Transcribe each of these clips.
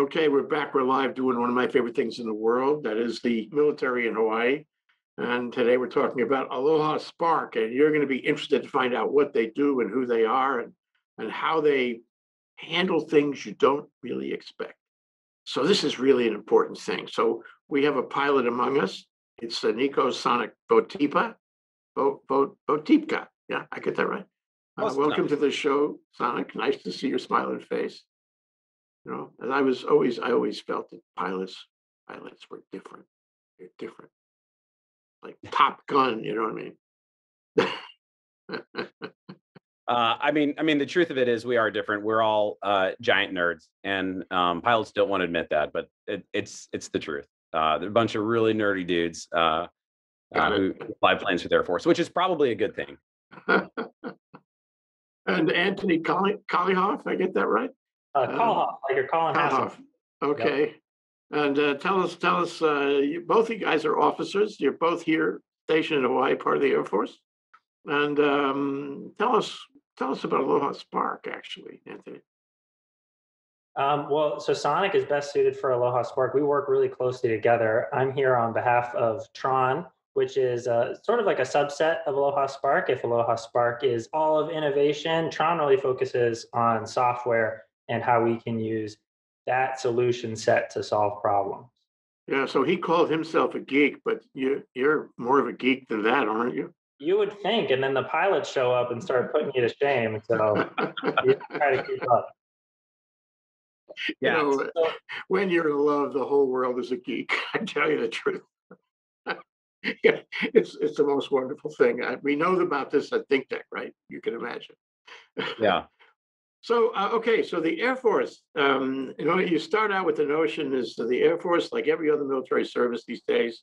Okay, we're back. We're live doing one of my favorite things in the world. That is the military in Hawaii. And today we're talking about Aloha Spark. And you're going to be interested to find out what they do and who they are and, and how they handle things you don't really expect. So this is really an important thing. So we have a pilot among us. It's uh, Niko Sonic Botipa. Bo, Bo, Botipka. Yeah, I get that right. Uh, welcome to the show, Sonic. Nice to see your smiling face. You know, and I was always, I always felt that pilots, pilots were different. They're different. Like Top Gun, you know what I mean? Uh, I mean, I mean, the truth of it is, we are different. We're all uh, giant nerds, and um, pilots don't want to admit that, but it, it's it's the truth. Uh, they're a bunch of really nerdy dudes uh, uh, who fly planes for the Air Force, which is probably a good thing. and Anthony Kallhoff, I get that right? Uh, Kallhoff, like you're calling Kallhoff. Okay. Yep. And uh, tell us, tell us, uh, you, both of you guys are officers. You're both here stationed in Hawaii, part of the Air Force. And um, tell us Tell us about Aloha Spark, actually, Anthony. Um, well, so Sonic is best suited for Aloha Spark. We work really closely together. I'm here on behalf of Tron, which is uh, sort of like a subset of Aloha Spark. If Aloha Spark is all of innovation, Tron really focuses on software and how we can use that solution set to solve problems. Yeah, so he called himself a geek, but you, you're more of a geek than that, aren't you? You would think, and then the pilots show up and start putting you to shame. So you try to keep up. Yeah. You know, so, when you're in love, the whole world is a geek. I tell you the truth. yeah, it's it's the most wonderful thing. I, we know about this at Think Tech, right? You can imagine. Yeah. So uh, okay, so the Air Force. Um, you know, you start out with the notion is that the Air Force, like every other military service these days,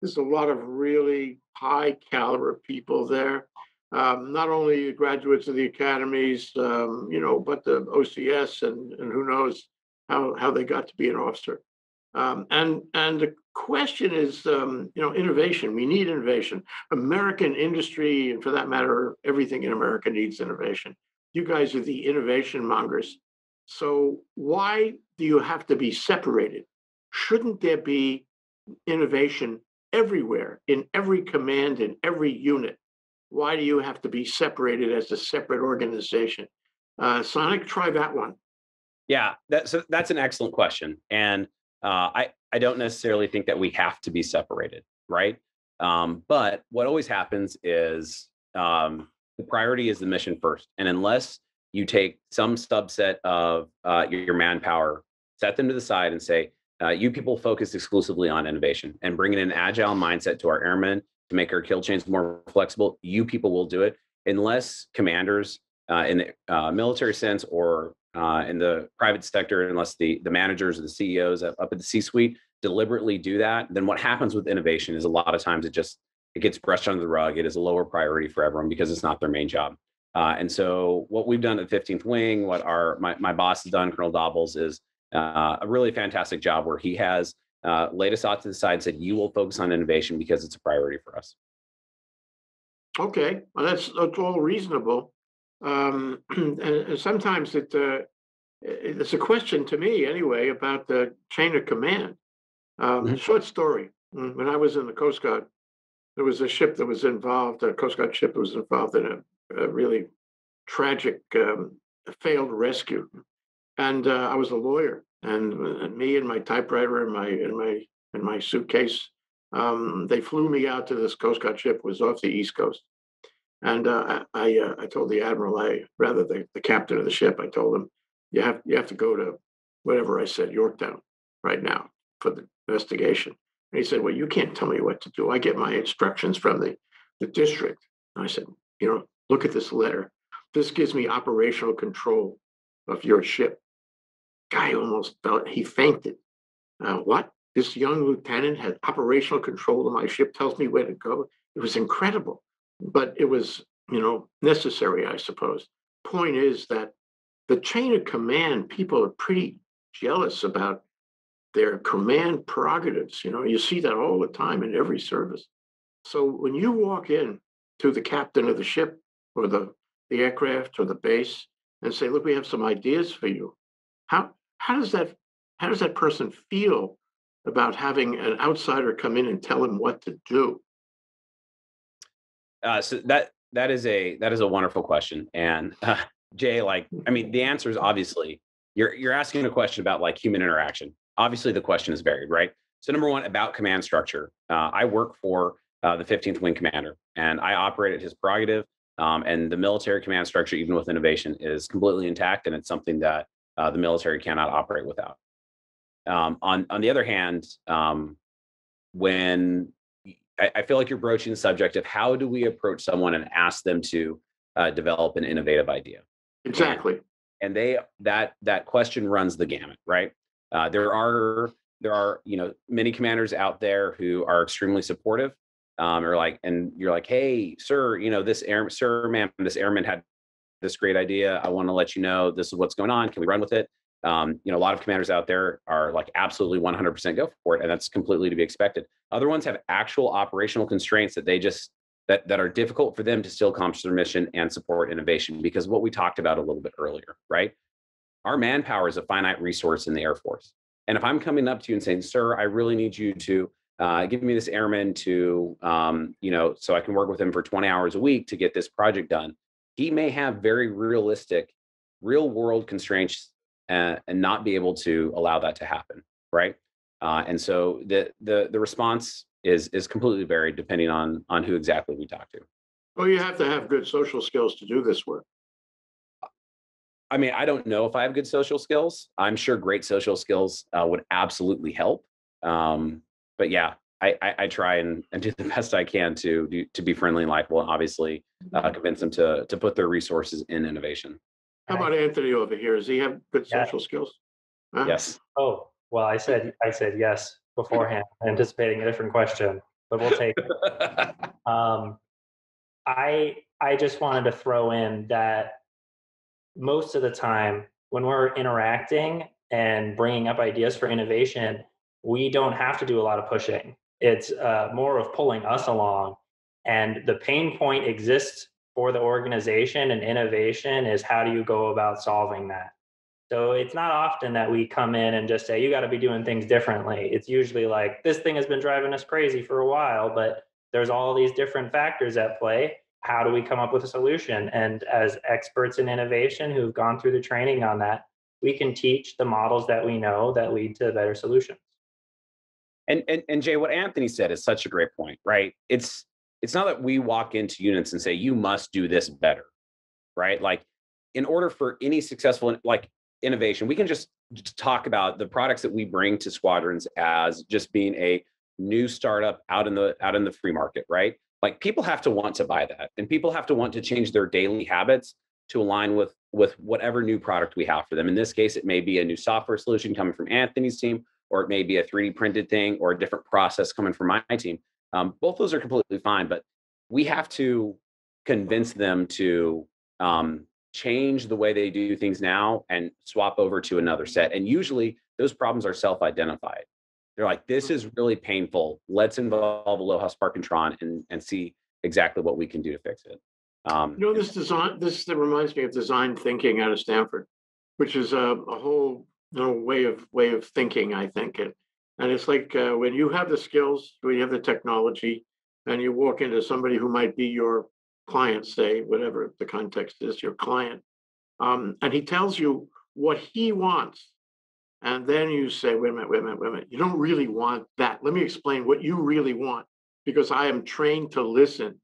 there's a lot of really high caliber people there. Um, not only graduates of the academies, um, you know, but the OCS and, and who knows how, how they got to be an officer. Um, and and the question is, um, you know, innovation. We need innovation. American industry, and for that matter, everything in America needs innovation. You guys are the innovation mongers. So why do you have to be separated? Shouldn't there be innovation everywhere, in every command, in every unit. Why do you have to be separated as a separate organization? Uh, Sonic, try that one. Yeah, that's that's an excellent question, and uh, I I don't necessarily think that we have to be separated, right? Um, but what always happens is um, the priority is the mission first, and unless you take some subset of uh, your, manpower, set them to the side, and say, uh, you people focus exclusively on innovation and bringing an agile mindset to our airmen to make our kill chains more flexible. You people will do it unless commanders uh, in the uh, military sense or uh, in the private sector, unless the, the managers or the CEOs up, up at the C-suite deliberately do that, then what happens with innovation is a lot of times it just it gets brushed under the rug. It is a lower priority for everyone because it's not their main job. Uh, and so what we've done at 15th Wing, what our my, my boss has done, Colonel Dobbles, is uh, a really fantastic job where he has uh, laid us out to the side and said, you will focus on innovation because it's a priority for us. Okay, well, that's, that's all reasonable. Um, and, and, sometimes it, uh, it's a question to me anyway about the chain of command. Um, mm-hmm. Short story. Mm, when I was in the Coast Guard, there was a ship that was involved, a Coast Guard ship that was involved in a, a really tragic um, failed rescue and uh, I was a lawyer, and, and, me and my typewriter and my in my in my suitcase, um, they flew me out to this Coast Guard ship. was off the East Coast, and uh, I I, uh, I, told the admiral, I rather the, the captain of the ship, I told him, you have you have to go to whatever I said, Yorktown, right now for the investigation. And he said, well, you can't tell me what to do. I get my instructions from the the district. And I said, you know, look at this letter. This gives me operational control of your ship guy almost felt he fainted. Uh, what? This young lieutenant had operational control of my ship, tells me where to go. It was incredible, but it was, you know, necessary, I suppose. Point is that the chain of command, people are pretty jealous about their command prerogatives. You know, you see that all the time in every service. So when you walk in to the captain of the ship or the, the aircraft or the base and say, look, we have some ideas for you. How how does that how does that person feel about having an outsider come in and tell him what to do? Uh, so that that is a that is a wonderful question, and uh, Jay, like, I mean, the answer is obviously you're you're asking a question about like human interaction. Obviously, the question is varied, right? So, number one, about command structure. Uh, I work for uh, the 15th Wing Commander, and I operate at his prerogative. Um, and the military command structure, even with innovation, is completely intact, and it's something that uh, the military cannot operate without. Um, on on the other hand, um, when I, I, feel like you're broaching the subject of how do we approach someone and ask them to uh, develop an innovative idea, exactly, and, and, they that that question runs the gamut, right? Uh, there are there are you know many commanders out there who are extremely supportive, um, or like, and you're like, hey, sir, you know this air, sir, ma'am, this airman had this great idea. I want to let you know this is what's going on. Can we run with it? Um, you know, a lot of commanders out there are like absolutely 100% go for it, and that's completely to be expected. Other ones have actual operational constraints that they just that that are difficult for them to still accomplish their mission and support innovation because what we talked about a little bit earlier, right? Our manpower is a finite resource in the Air Force, and if I'm coming up to you and saying, "Sir, I really need you to uh, give me this airman to, um, you know, so I can work with him for 20 hours a week to get this project done," he may have very realistic, real world constraints and, and not be able to allow that to happen, right? Uh, and so the the the response is is completely varied depending on on who exactly we talk to. Well, you have to have good social skills to do this work. I mean, I don't know if I have good social skills. I'm sure great social skills uh, would absolutely help. Um, but yeah, I, I, I, try and, and do the best I can to do, to be friendly and likable, and obviously uh, mm-hmm. convince them to to put their resources in innovation. How about Anthony over here? Does he have good Yeah. social skills? Huh? Yes. Oh, well, I said, I said yes beforehand, anticipating a different question, but we'll take it. Um, I, I just wanted to throw in that most of the time when we're interacting and bringing up ideas for innovation, we don't have to do a lot of pushing. It's uh, more of pulling us along. And the pain point exists for the organization and innovation is how do you go about solving that? So it's not often that we come in and just say, you got to be doing things differently. It's usually like, this thing has been driving us crazy for a while, but there's all these different factors at play. How do we come up with a solution? And as experts in innovation who've gone through the training on that, we can teach the models that we know that lead to better solutions. And, and, and Jay, what Anthony said is such a great point, right? It's it's not that we walk into units and say you must do this better right like in order for any successful like innovation we can just, just talk about the products that we bring to squadrons as just being a new startup out in the out in the free market right like people have to want to buy that and people have to want to change their daily habits to align with with whatever new product we have for them in this case it may be a new software solution coming from anthony's team or it may be a 3d printed thing or a different process coming from my team um, both those are completely fine, but we have to convince them to um, change the way they do things now and swap over to another set. And usually those problems are self-identified. They're like, this is really painful. Let's involve Aloha Spark and Tron and, and see exactly what we can do to fix it. Um, you know, this design, this reminds me of design thinking out of Stanford, which is a, a whole you know, way of way of thinking, I think. And and it's like uh, when you have the skills, when you have the technology, and you walk into somebody who might be your client, say, whatever the context is, your client, um, and he tells you what he wants. And then you say, wait a minute, wait a minute, wait a minute. You don't really want that. Let me explain what you really want because I am trained to listen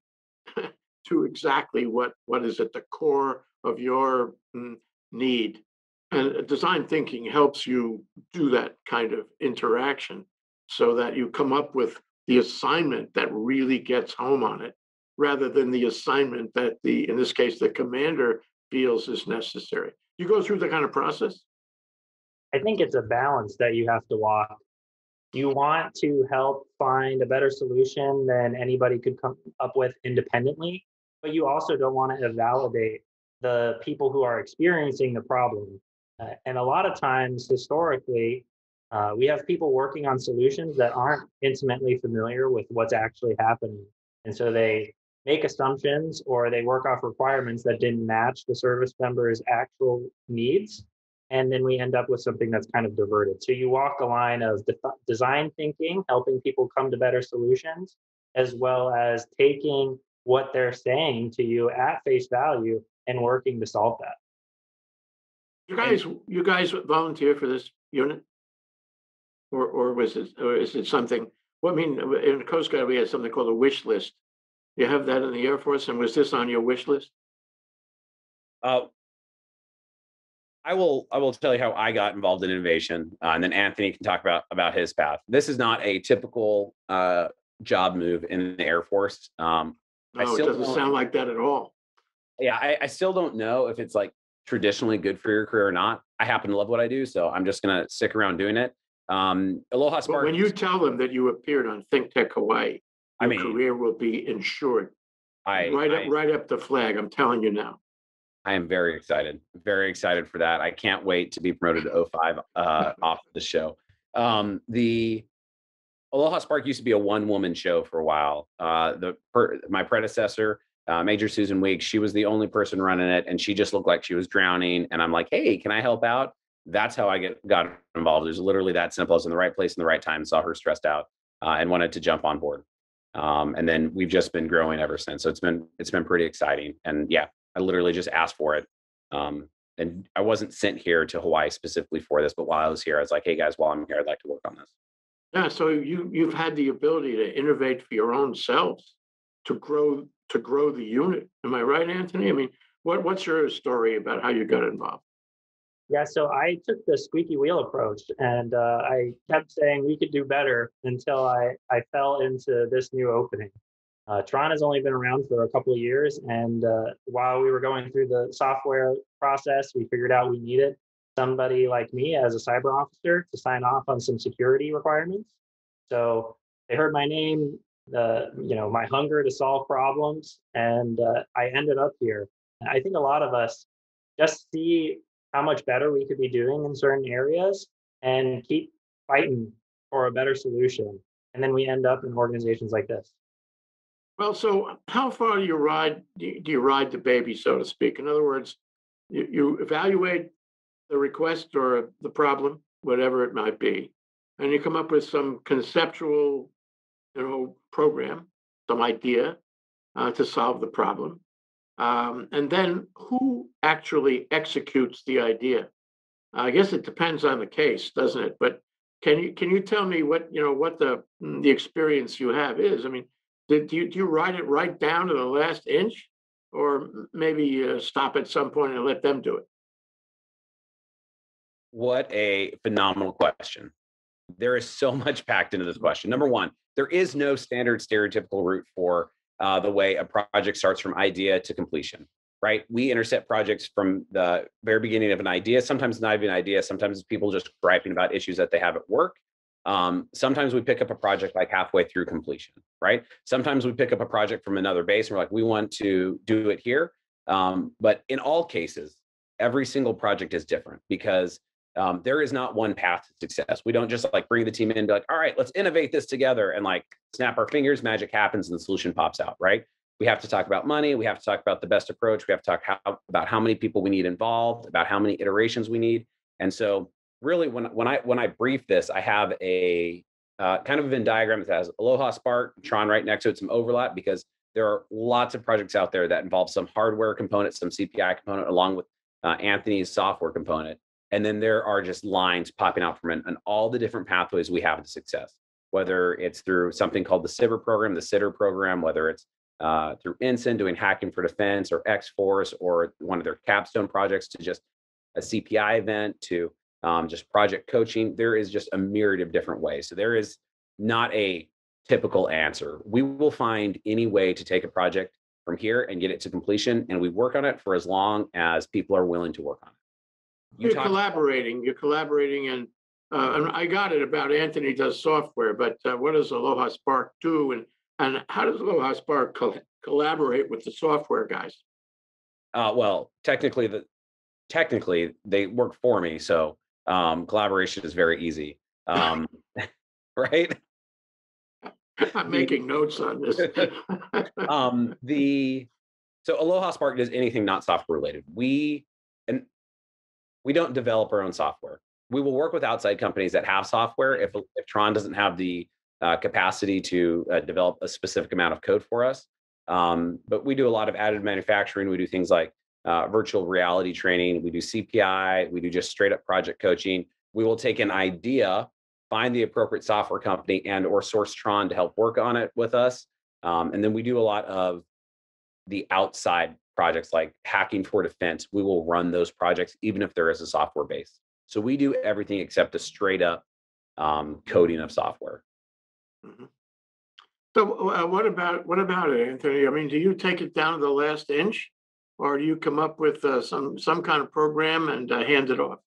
to exactly what, what is at the core of your mm, need. And design thinking helps you do that kind of interaction so that you come up with the assignment that really gets home on it rather than the assignment that the, in this case, the commander feels is necessary. You go through the kind of process? I think it's a balance that you have to walk. You want to help find a better solution than anybody could come up with independently, but you also don't want to invalidate the people who are experiencing the problem uh, and a lot of times, historically, uh, we have people working on solutions that aren't intimately familiar with what's actually happening. And so they make assumptions or they work off requirements that didn't match the service member's actual needs. And then we end up with something that's kind of diverted. So you walk a line of de- design thinking, helping people come to better solutions, as well as taking what they're saying to you at face value and working to solve that. You guys, you guys volunteer for this unit? Or, or was it, or is it something, well, I mean, in the Coast Guard, we had something called a wish list. You have that in the Air Force, and was this on your wish list? Uh, I will I will tell you how I got involved in innovation, uh, and then Anthony can talk about about his path. This is not a typical uh, job move in the Air Force. Um, I No, it doesn't sound like that at all. yeah, I, I still don't know if it's like traditionally good for your career or not. I happen to love what I do, so I'm just gonna stick around doing it. Um, Aloha Spark. when you tell them that you appeared on Think Tech Hawaii, I your mean, career will be insured. I, Right I up, right up the flag, I'm telling you now. I am very excited, very excited for that. I can't wait to be promoted to 05 uh, off the show. Um, the Aloha Spark used to be a one woman show for a while. Uh, the per, my predecessor, uh, Major Susan Weeks, she was the only person running it, and she just looked like she was drowning. And I'm like, hey, can I help out? That's how I get got involved. It was literally that simple. I was in the right place in the right time, saw her stressed out, uh, and wanted to jump on board. Um, and then we've just been growing ever since. So it's been it's been pretty exciting. And yeah, I literally just asked for it. Um, and I wasn't sent here to Hawaii specifically for this, but while I was here, I was like, hey guys, while I'm here, I'd like to work on this. Yeah, so you, you've had the ability to innovate for your own selves, to grow, to grow the unit. Am I right, Anthony? I mean, what, what's your story about how you got involved? Yeah, so I took the squeaky wheel approach and uh, I kept saying we could do better until I, I fell into this new opening. Uh, Tron has only been around for a couple of years, and uh, while we were going through the software process, we figured out we needed somebody like me as a cyber officer to sign off on some security requirements. So they heard my name, the you know my hunger to solve problems, and uh, I ended up here. I think a lot of us just see how much better we could be doing in certain areas and keep fighting for a better solution. And then we end up in organizations like this. Well, so how far do you ride, do you- ride the baby, so to speak? In other words, you, you evaluate the request or the problem, whatever it might be, and you come up with some conceptual, you know, program, some idea uh, to solve the problem. Um, and then who actually executes the idea? I guess it depends on the case, doesn't it? But can you can you tell me what you know what the the experience you have is? I mean, did you do you write it right down to the last inch, or maybe uh, stop at some point and let them do it? What a phenomenal question. There is so much packed into this question. Number one, there is no standard stereotypical route for uh, the way a project starts from idea to completion, right? We intercept projects from the very beginning of an idea. Sometimes not even an idea. Sometimes people just griping about issues that they have at work. Um, sometimes we pick up a project like halfway through completion, right? Sometimes we pick up a project from another base and we're like, we want to do it here. Um, but in all cases, every single project is different because um, there is not one path to success. We don't just like bring the team in and be like, all right, let's innovate this together and like snap our fingers, magic happens, and the solution pops out, right? We have to talk about money. We have to talk about the best approach. We have to talk how, about how many people we need involved, about how many iterations we need. And so, really, when when I when I brief this, I have a uh, kind of a Venn diagram that has Aloha Spark, Tron right next to it, some overlap because there are lots of projects out there that involve some hardware component, some CPI component, along with uh, Anthony's software component. And then there are just lines popping out from it and all the different pathways we have to success, whether it's through something called the SBIR program, the STTR program, whether it's uh, through NSIN doing hacking for defense or X Force or one of their capstone projects to just a CPI event to um, just project coaching. There is just a myriad of different ways. So there is not a typical answer. We will find any way to take a project from here and get it to completion, and we work on it for as long as people are willing to work on it. You're talked- collaborating. You're collaborating, and uh, and I got it about Anthony does software, but uh, what does Aloha Spark do, and and how does Aloha Spark col- collaborate with the software guys? Uh, well, technically, the technically they work for me, so um, collaboration is very easy. Um, right? I'm making notes on this. um, the so Aloha Spark does anything not software related. We and we don't develop our own software. We will work with outside companies that have software if, if Tron doesn't have the uh, capacity to uh, develop a specific amount of code for us. Um, but we do a lot of additive manufacturing. We do things like uh, virtual reality training. We do CPI. We do just straight up project coaching. We will take an idea, find the appropriate software company and or source Tron to help work on it with us. Um, and then we do a lot of the outside projects like hacking for defense. We will run those projects even if there is a software base. So we do everything except a straight up um, coding of software. Mhm. So uh, what about, what about it, Anthony? I mean, do you take it down to the last inch? Or do you come up with uh, some, some kind of program and uh, hand it off?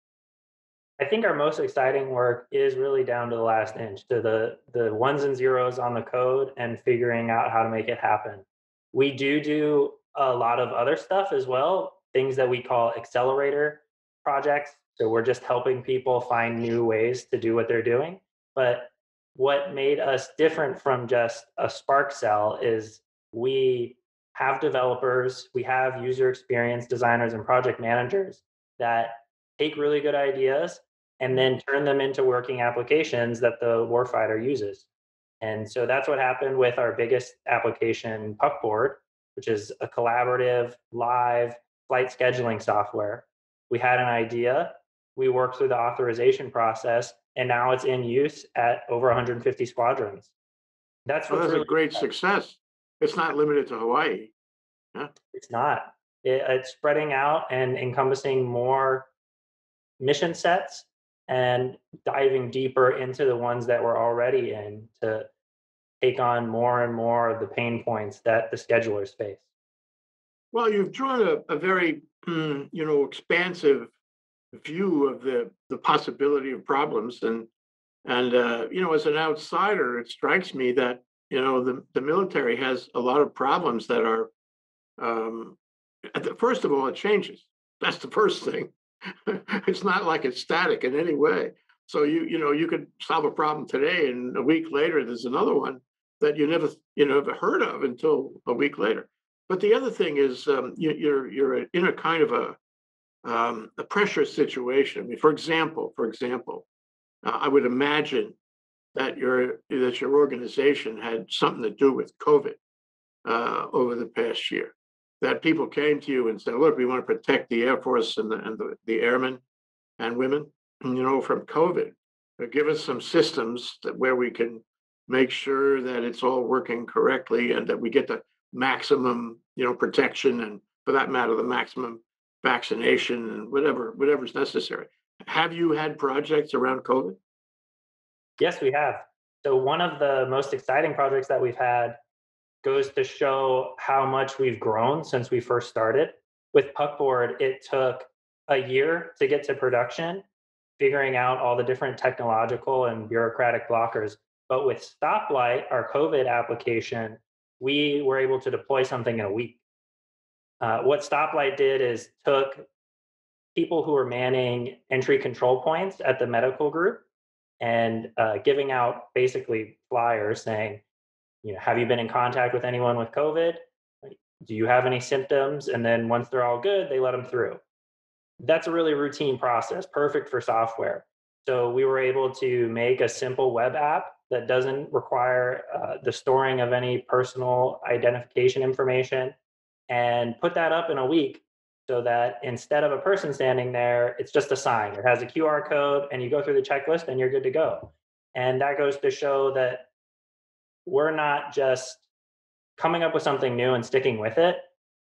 I think our most exciting work is really down to the last inch, to the the ones and zeros on the code and figuring out how to make it happen. We do do a lot of other stuff as well, things that we call accelerator projects. So we're just helping people find new ways to do what they're doing. But what made us different from just a Spark cell is we have developers, we have user experience designers and project managers that take really good ideas and then turn them into working applications that the warfighter uses. And so that's what happened with our biggest application, Puckboard, which is a collaborative live flight scheduling software. We had an idea, we worked through the authorization process, and now it's in use at over 150 squadrons. That's Well, that's a great success. It's not limited to Hawaii. Yeah. It's not. It, it's spreading out and encompassing more mission sets and diving deeper into the ones that we're already in to take on more and more of the pain points that the schedulers face. Well, you've drawn a, a very, mm, you know, expansive view of the, the possibility of problems. And, and, uh, you know, as an outsider, it strikes me that, you know, the, the military has a lot of problems that are, um, first of all, it changes. That's the first thing. It's not like it's static in any way. So you, you know, you could solve a problem today and a week later, there's another one that you never, you know, never heard of until a week later. But the other thing is, um, you, you're you're in a kind of a um, a pressure situation. I mean, for example, for example, uh, I would imagine that your that your organization had something to do with COVID uh, over the past year. That people came to you and said, "Look, we want to protect the Air Force and the and the, the airmen and women, you know, from COVID. Uh, give us some systems that where we can make sure that it's all working correctly and that we get the maximum, you know, protection and for that matter, the maximum vaccination and whatever, whatever's necessary. Have you had projects around COVID? Yes, we have. So one of the most exciting projects that we've had goes to show how much we've grown since we first started. With Puckboard, it took a year to get to production, figuring out all the different technological and bureaucratic blockers. But with Stoplight, our COVID application, we were able to deploy something in a week. Uh, what Stoplight did is took people who were manning entry control points at the medical group and uh, giving out basically flyers saying, you know, have you been in contact with anyone with COVID? Do you have any symptoms? And then once they're all good, they let them through. That's a really routine process, perfect for software. So we were able to make a simple web app that doesn't require uh, the storing of any personal identification information and put that up in a week so that instead of a person standing there, it's just a sign. It has a QR code and you go through the checklist and you're good to go. And that goes to show that we're not just coming up with something new and sticking with it.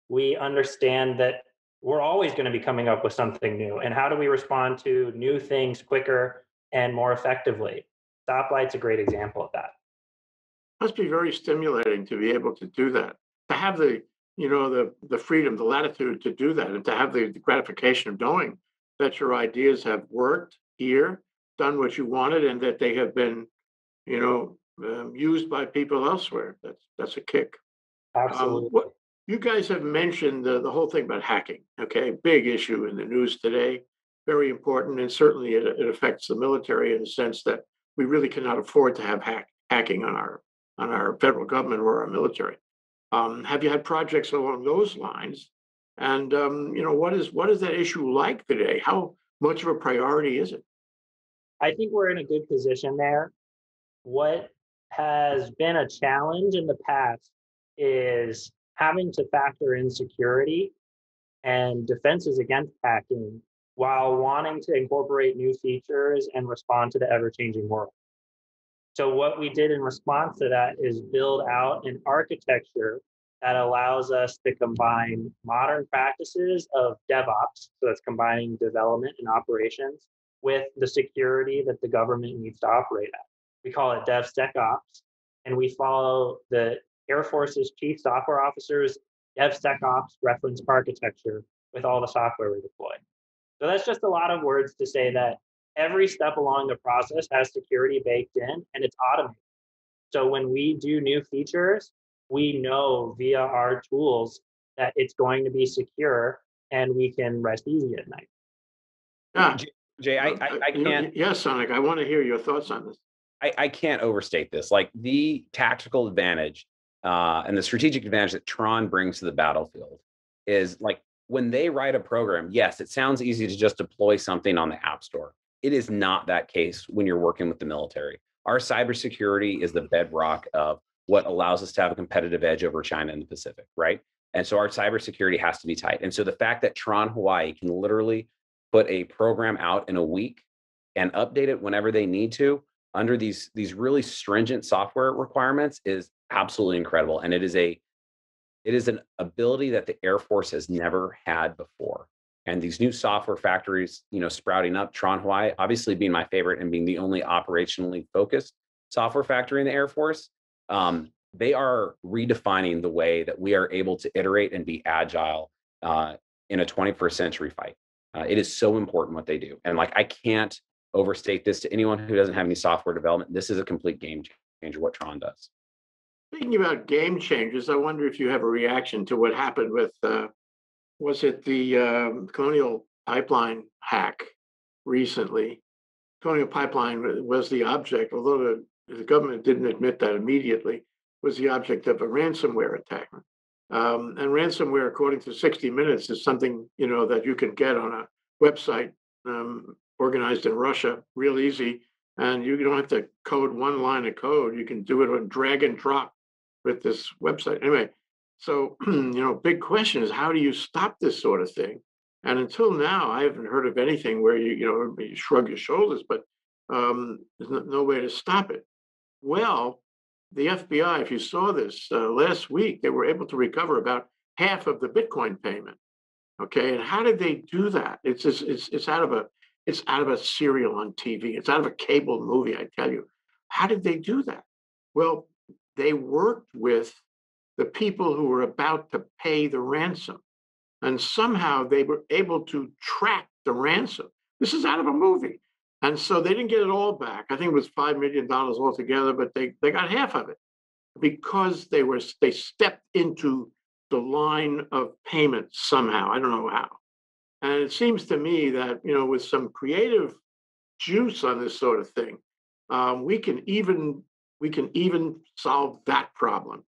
We understand that we're always going to be coming up with something new. And how do we respond to new things quicker and more effectively? Stoplight's a great example of that. Must be very stimulating to be able to do that. To have the, you know, the the freedom, the latitude to do that, and to have the gratification of knowing that your ideas have worked here, done what you wanted, and that they have been, you know, um, used by people elsewhere. That's that's a kick. Um, Absolutely. what you guys have mentioned the, the whole thing about hacking. Okay, big issue in the news today, very important, and certainly it, it affects the military in the sense that we really cannot afford to have hack, hacking on our on our federal government or our military. Um, have you had projects along those lines? And um, you know what is what is that issue like today? How much of a priority is it? I think we're in a good position there. What has been a challenge in the past is having to factor in security and defenses against hacking while wanting to incorporate new features and respond to the ever changing world. So, what we did in response to that is build out an architecture that allows us to combine modern practices of DevOps, so that's combining development and operations, with the security that the government needs to operate at. We call it DevSecOps, and we follow the Air Force's chief software officer's DevSecOps reference architecture with all the software we deploy. So that's just a lot of words to say that every step along the process has security baked in and it's automated. So when we do new features, we know via our tools that it's going to be secure and we can rest easy at night. Yeah. Jay, I, I, I can't. Yes, Sonic, I want to hear your thoughts on this. I, I can't overstate this. Like the tactical advantage uh, and the strategic advantage that Tron brings to the battlefield is like when they write a program, yes, it sounds easy to just deploy something on the App Store. It is not that case when you're working with the military. Our cybersecurity is the bedrock of what allows us to have a competitive edge over China in the Pacific, right? And so our cybersecurity has to be tight. And so the fact that Tron Hawaii can literally put a program out in a week and update it whenever they need to under these these really stringent software requirements is absolutely incredible and it is a it is an ability that the air force has never had before and these new software factories you know sprouting up tron hawaii obviously being my favorite and being the only operationally focused software factory in the air force um, they are redefining the way that we are able to iterate and be agile uh, in a 21st century fight. Uh, it is so important what they do and like i can't overstate this to anyone who doesn't have any software development. This is a complete game changer what tron does. Speaking about game changers, I wonder if you have a reaction to what happened with, uh, was it the um, Colonial Pipeline hack recently? Colonial Pipeline was the object, although the, the government didn't admit that immediately, was the object of a ransomware attack. Um, and ransomware, according to 60 Minutes, is something you know that you can get on a website um, organized in Russia, real easy, and you don't have to code one line of code. You can do it on drag and drop with this website. Anyway, so you know, big question is how do you stop this sort of thing? And until now, I haven't heard of anything where you you know you shrug your shoulders, but um, there's no, no, way to stop it. Well, the FBI, if you saw this uh, last week, they were able to recover about half of the Bitcoin payment. Okay, and how did they do that? It's it's it's out of a it's out of a serial on TV. It's out of a cable movie. I tell you, how did they do that? Well, they worked with the people who were about to pay the ransom. And somehow they were able to track the ransom. This is out of a movie. And so they didn't get it all back. I think it was $5 million altogether, but they, they got half of it because they were they stepped into the line of payment somehow. I don't know how. And it seems to me that, you know, with some creative juice on this sort of thing, um, we can even we can even solve that problem.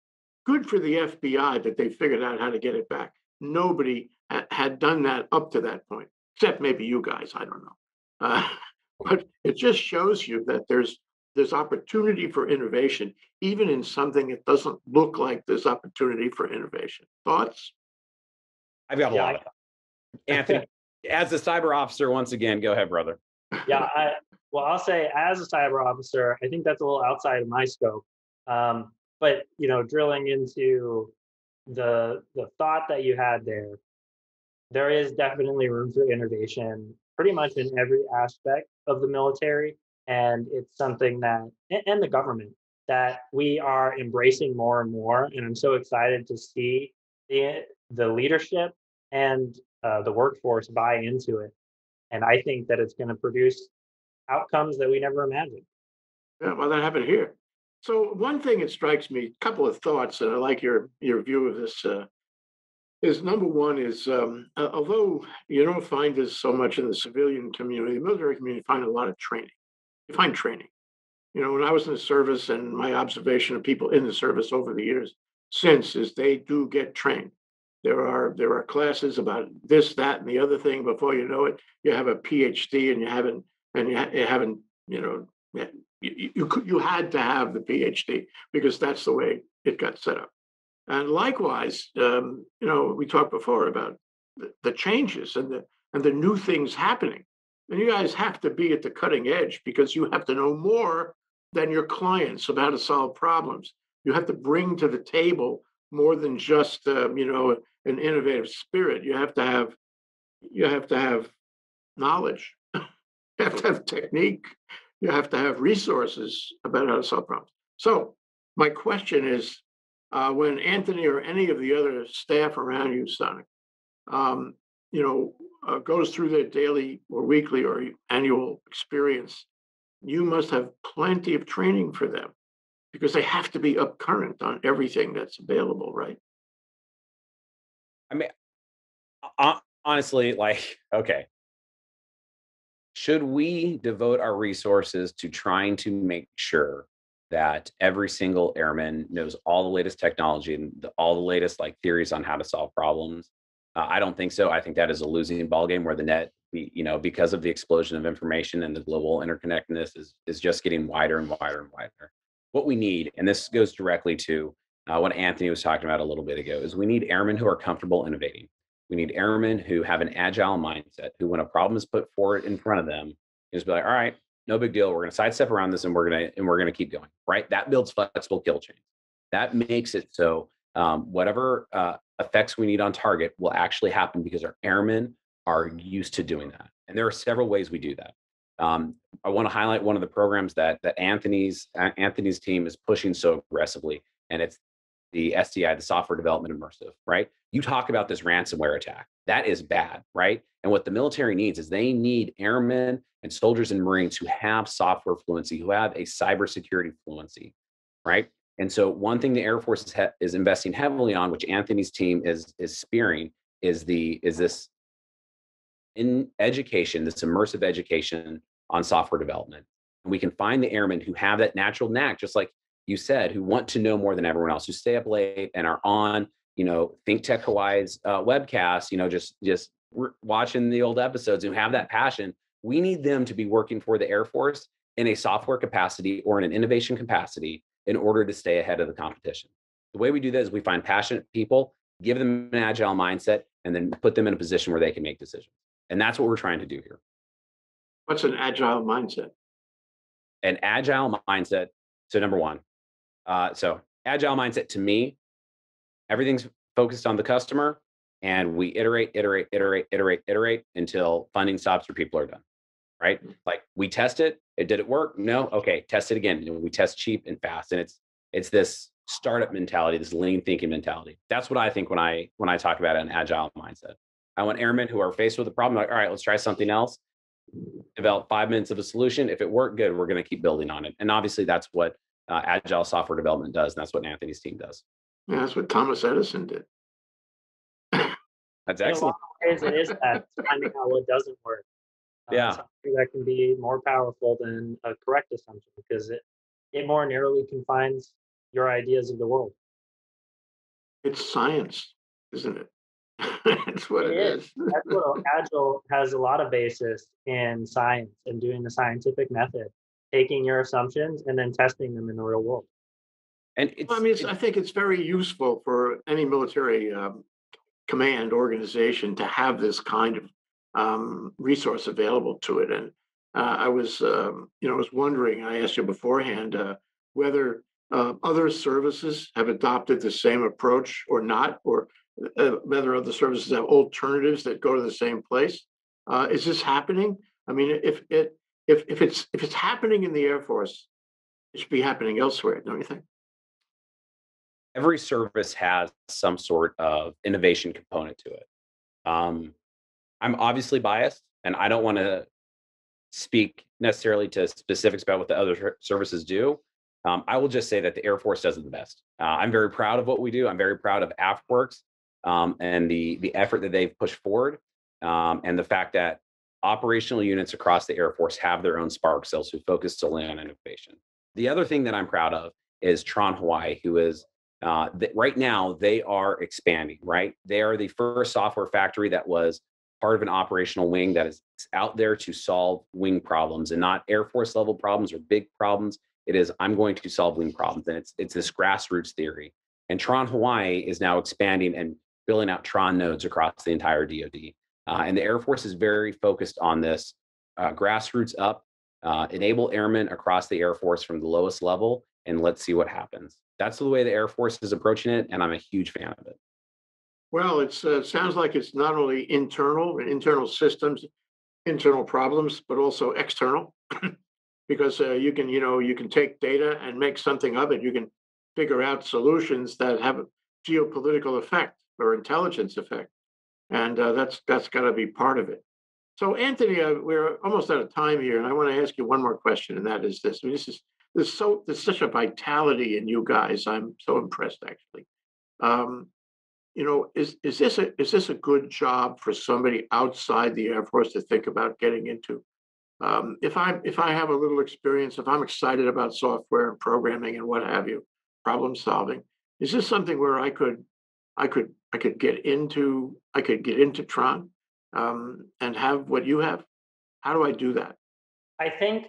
Good for the FBI that they figured out how to get it back. Nobody ha- had done that up to that point, except maybe you guys. I don't know. Uh, but it just shows you that there's there's opportunity for innovation, even in something that doesn't look like there's opportunity for innovation. Thoughts? I've got a yeah, lot. I, Anthony, as a cyber officer, once again, go ahead, brother. Yeah, I, well, I'll say as a cyber officer, I think that's a little outside of my scope. Um, but you know, drilling into the the thought that you had there, there is definitely room for innovation, pretty much in every aspect of the military, and it's something that and the government that we are embracing more and more. And I'm so excited to see the the leadership and uh, the workforce buy into it. And I think that it's going to produce outcomes that we never imagined. Yeah, well, that happened here. So one thing that strikes me, a couple of thoughts, and I like your your view of this. Uh, is number one is um, uh, although you don't find this so much in the civilian community, the military community find a lot of training. You find training. You know, when I was in the service, and my observation of people in the service over the years since is they do get trained. There are there are classes about this, that, and the other thing. Before you know it, you have a PhD, and you haven't and you, ha- you haven't you know you, you you had to have the PhD because that's the way it got set up. And likewise, um, you know, we talked before about the, the changes and the and the new things happening. And you guys have to be at the cutting edge because you have to know more than your clients about how to solve problems. You have to bring to the table more than just um, you know an innovative spirit. You have to have you have to have knowledge. you have to have technique. You have to have resources about how to solve problems. So my question is, uh, when Anthony or any of the other staff around you, Sonic, um, you know, uh, goes through their daily or weekly or annual experience, you must have plenty of training for them because they have to be up current on everything that's available, right? I mean, honestly, like, okay, should we devote our resources to trying to make sure that every single airman knows all the latest technology and the, all the latest like theories on how to solve problems? Uh, I don't think so. I think that is a losing ballgame where the net, you know, because of the explosion of information and the global interconnectedness is is just getting wider and wider and wider what we need, and this goes directly to uh, what Anthony was talking about a little bit ago, is we need airmen who are comfortable innovating. We need airmen who have an agile mindset, who, when a problem is put forward in front of them, just be like, "All right, no big deal. We're going to sidestep around this, and we're going to and we're going to keep going." Right? That builds flexible kill chains. That makes it so um, whatever uh, effects we need on target will actually happen because our airmen are used to doing that. And there are several ways we do that. Um, I want to highlight one of the programs that that Anthony's Anthony's team is pushing so aggressively, and it's the SDI, the Software Development Immersive. Right? You talk about this ransomware attack. That is bad, right? And what the military needs is they need airmen and soldiers and Marines who have software fluency, who have a cybersecurity fluency, right? And so, one thing the Air Force is, he- is investing heavily on, which Anthony's team is is spearing, is the is this in education, this immersive education on software development. And we can find the airmen who have that natural knack, just like you said, who want to know more than everyone else, who stay up late and are on, you know, Think Tech Hawaii's uh, webcast, you know, just just watching the old episodes who have that passion. We need them to be working for the Air Force in a software capacity or in an innovation capacity in order to stay ahead of the competition. The way we do that is we find passionate people, give them an agile mindset, and then put them in a position where they can make decisions. And that's what we're trying to do here. What's an agile mindset? An agile mindset. So, number one, uh, so agile mindset to me, everything's focused on the customer and we iterate, iterate, iterate, iterate, iterate until funding stops or people are done. Right? Mm. Like we test it, it did it work? No, okay, test it again. We test cheap and fast. And it's it's this startup mentality, this lean thinking mentality. That's what I think when I when I talk about an agile mindset. I want airmen who are faced with a problem, like, all right, let's try something else. Develop five minutes of a solution. If it worked good, we're going to keep building on it. And obviously, that's what uh, agile software development does. And that's what Anthony's team does. Yeah, that's what Thomas Edison did. that's excellent. ways, it is that finding out what doesn't work. Uh, yeah. That can be more powerful than a correct assumption because it, it more narrowly confines your ideas of the world. It's science, isn't it? That's what it, it is. is. That's what Agile has a lot of basis in science and doing the scientific method, taking your assumptions and then testing them in the real world. And well, I mean, I think it's very useful for any military um, command organization to have this kind of um, resource available to it. And uh, I was, um, you know, I was wondering. I asked you beforehand uh, whether uh, other services have adopted the same approach or not, or uh, whether other services have alternatives that go to the same place. Uh, is this happening? I mean, if it if if it's if it's happening in the Air Force, it should be happening elsewhere, don't you think? Every service has some sort of innovation component to it. Um, I'm obviously biased, and I don't want to speak necessarily to specifics about what the other services do. Um, I will just say that the Air Force does it the best. Uh, I'm very proud of what we do. I'm very proud of AFWERX um, and the the effort that they've pushed forward, um, and the fact that operational units across the Air Force have their own Spark cells who focus solely on innovation. The other thing that I'm proud of is Tron Hawaii, who is Uh, that right now they are expanding. Right, they are the first software factory that was part of an operational wing that is out there to solve wing problems and not Air Force level problems or big problems. It is I'm going to solve wing problems, and it's it's this grassroots theory. And Tron Hawaii is now expanding and building out Tron nodes across the entire DoD. Uh, and the Air Force is very focused on this uh, grassroots up, uh, enable airmen across the Air Force from the lowest level, and let's see what happens. That's the way the Air Force is approaching it, and I'm a huge fan of it. Well, it uh, sounds like it's not only internal, internal systems, internal problems, but also external. Because, uh, you can, you know, you can take data and make something of it. You can figure out solutions that have a geopolitical effect or intelligence effect. And, uh, that's, that's gotta be part of it. So Anthony, uh, we're almost out of time here, and I want to ask you one more question, and that is this. I mean, this is, there's so, there's such a vitality in you guys. I'm so impressed, actually. Um, you know, is is this a is this a good job for somebody outside the Air Force to think about getting into? Um, if I if I have a little experience, if I'm excited about software and programming and what have you, problem solving, is this something where I could I could I could get into I could get into Tron um, and have what you have? How do I do that? I think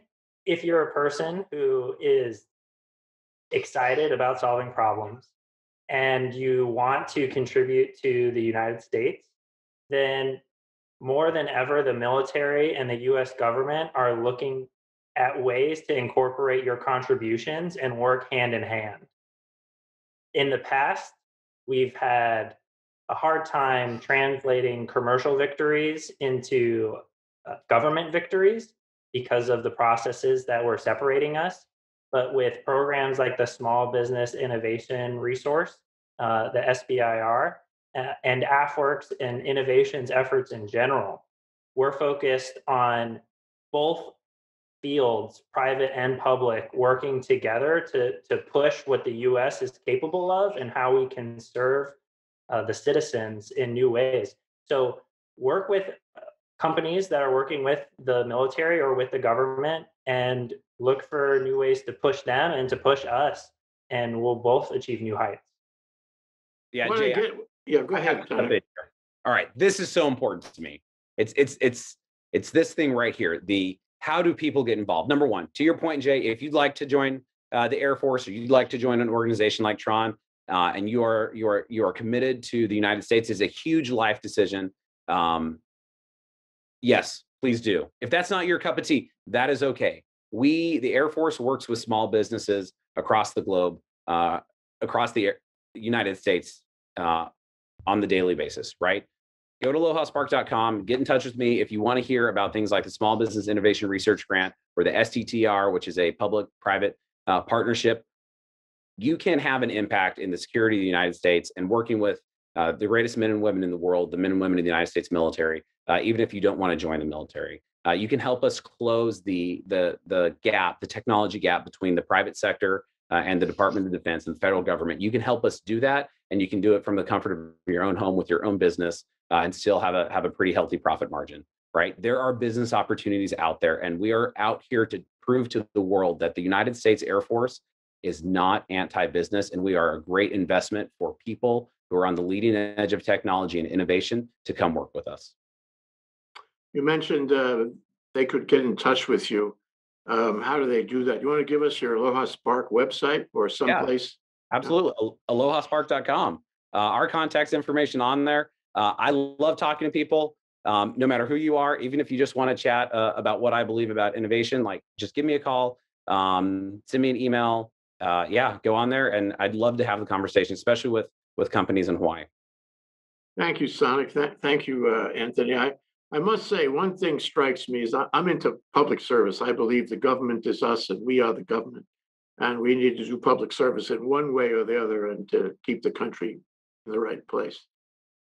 if you're a person who is excited about solving problems and you want to contribute to the United States, then more than ever, the military and the US government are looking at ways to incorporate your contributions and work hand in hand. In the past, we've had a hard time translating commercial victories into uh, government victories because of the processes that were separating us. But with programs like the Small Business Innovation Research, uh, the SBIR, uh, and AFWERX and innovations efforts in general, we're focused on both fields, private and public, working together to, to push what the US is capable of and how we can serve uh, the citizens in new ways. So work with companies that are working with the military or with the government and look for new ways to push them and to push us and we'll both achieve new heights. Yeah Jay, get, yeah go ahead all right this is so important to me. It's it's it's it's this thing right here the how do people get involved? Number one to your point jay if you'd like to join uh, the air force or you'd like to join an organization like tron uh, and you are you are you are committed to the united states is a huge life decision. Um, yes please do if that's not your cup of tea that is okay we, the Air Force, works with small businesses across the globe, uh, across the United States uh, on the daily basis, right? Go to aloha.spark.com, get in touch with me if you want to hear about things like the Small Business Innovation Research Grant or the STTR, which is a public private uh, partnership. You can have an impact in the security of the United States and working with uh, the greatest men and women in the world, the men and women of the United States military, uh, even if you don't want to join the military. Uh, you can help us close the, the, the gap, the technology gap between the private sector uh, and the Department of Defense and the federal government. You can help us do that, and you can do it from the comfort of your own home with your own business uh, and still have a have a pretty healthy profit margin. Right? There are business opportunities out there, and we are out here to prove to the world that the United States Air Force is not anti-business, and we are a great investment for people who are on the leading edge of technology and innovation to come work with us. You mentioned uh, they could get in touch with you. Um, how do they do that? You want to give us your Aloha Spark website or someplace? Yeah, absolutely. AlohaSpark.com. Uh, our contact information on there. Uh, I love talking to people, um, no matter who you are, even if you just want to chat uh, about what I believe about innovation, like just give me a call, um, send me an email. Uh, yeah, go on there. And I'd love to have the conversation, especially with, with companies in Hawaii. Thank you, Sonic. Th- thank you, uh, Anthony. I, I must say, one thing strikes me is I'm into public service. I believe the government is us and we are the government. And we need to do public service in one way or the other and to keep the country in the right place.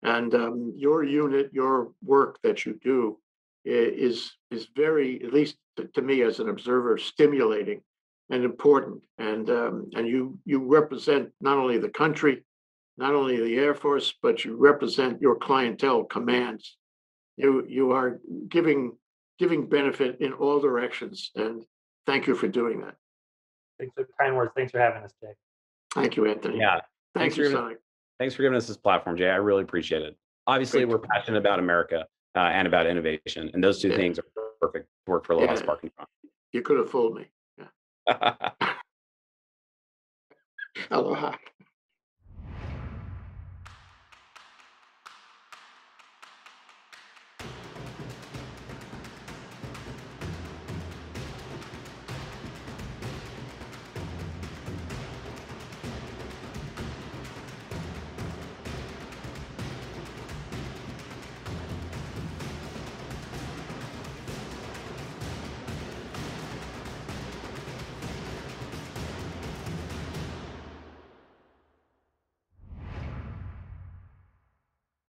And um, your unit, your work that you do is is very, at least to, to me as an observer, stimulating and important. And um, and you you represent not only the country, not only the Air Force, but you represent your clientele commands you you are giving giving benefit in all directions, and thank you for doing that. Thanks for kind words. Thanks for having us, Jay. Thank you, Anthony. Yeah. Thank Thanks for giving- Sonic. Thanks for giving us this platform, Jay. I really appreciate it. Obviously, Great. we're passionate about America uh, and about innovation, and those two Yeah. things are perfect to work for Aloha Yeah. Spark and You could have fooled me. Tron. Aloha.